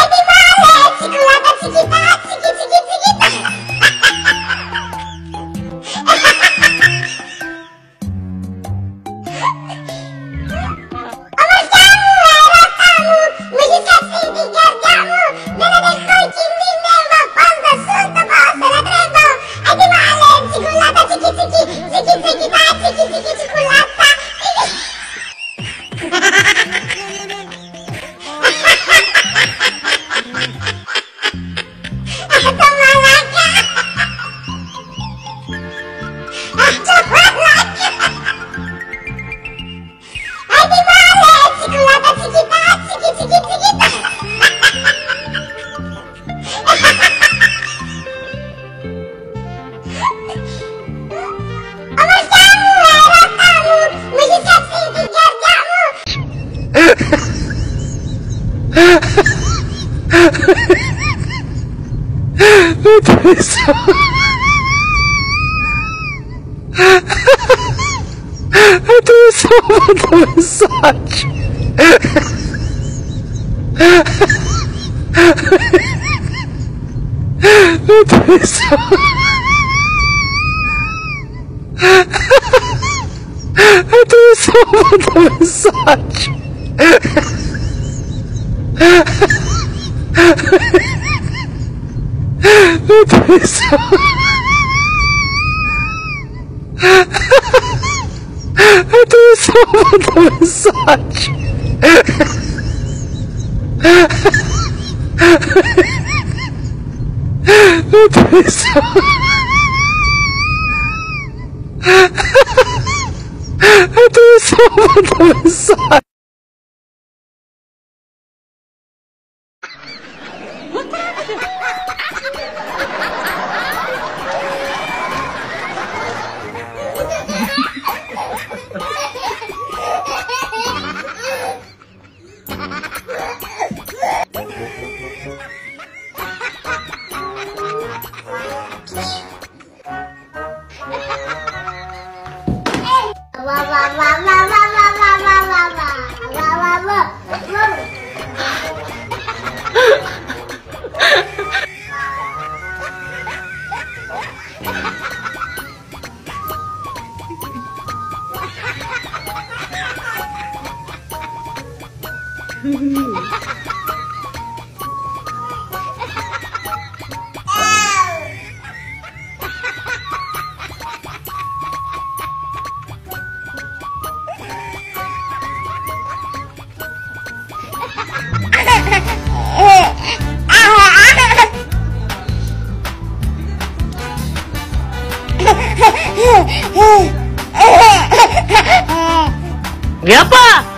Animaleczku, lata 30 I do someone the massage. I do so. I do someone the massage. did so. I do someone the massage. I do so. Ha ha ha! Ngapa?